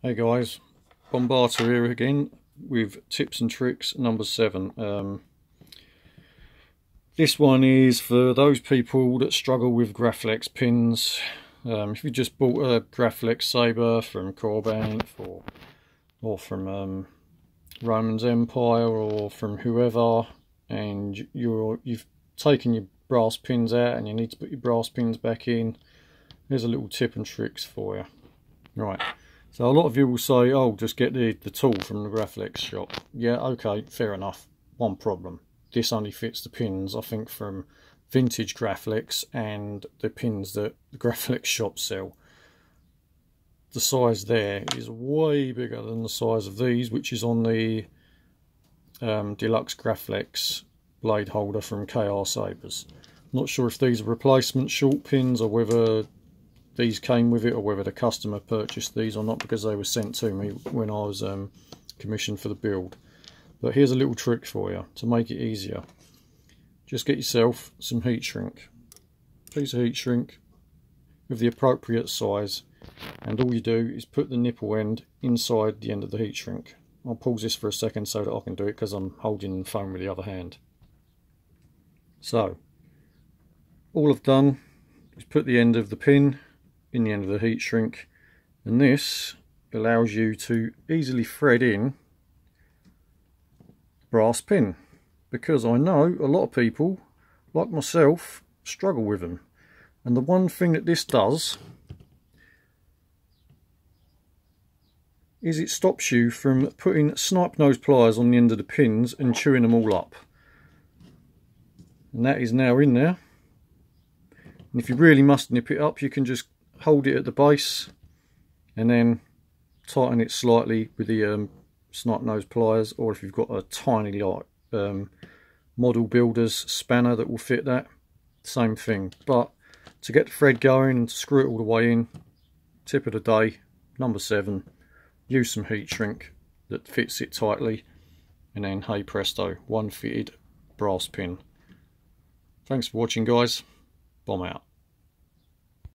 Hey guys, Bombarta here again with tips and tricks number seven. Um, this one is for those people that struggle with Graflex pins. Um, if you just bought a Graflex Sabre from Korbanth or, or from um, Roman's Empire or from whoever and you're, you've taken your brass pins out and you need to put your brass pins back in, there's a little tip and tricks for you. Right. So a lot of you will say, oh, just get the, the tool from the Graflex shop. Yeah, okay, fair enough. One problem. This only fits the pins, I think, from vintage Graflex and the pins that the Graflex shop sell. The size there is way bigger than the size of these, which is on the um, Deluxe Graflex blade holder from KR Sabres. Not sure if these are replacement short pins or whether these came with it or whether the customer purchased these or not because they were sent to me when I was um, commissioned for the build. But here's a little trick for you to make it easier. Just get yourself some heat shrink. Piece of heat shrink with the appropriate size and all you do is put the nipple end inside the end of the heat shrink. I'll pause this for a second so that I can do it because I'm holding the phone with the other hand. So, all I've done is put the end of the pin in the end of the heat shrink. And this allows you to easily thread in brass pin because I know a lot of people like myself struggle with them. And the one thing that this does is it stops you from putting snipe nose pliers on the end of the pins and chewing them all up. And that is now in there. And if you really must nip it up you can just hold it at the base and then tighten it slightly with the um, snipe nose pliers or if you've got a tiny like um, model builders spanner that will fit that same thing. But to get the thread going and screw it all the way in tip of the day number seven use some heat shrink that fits it tightly and then hey presto one fitted brass pin. Thanks for watching guys. Bomb out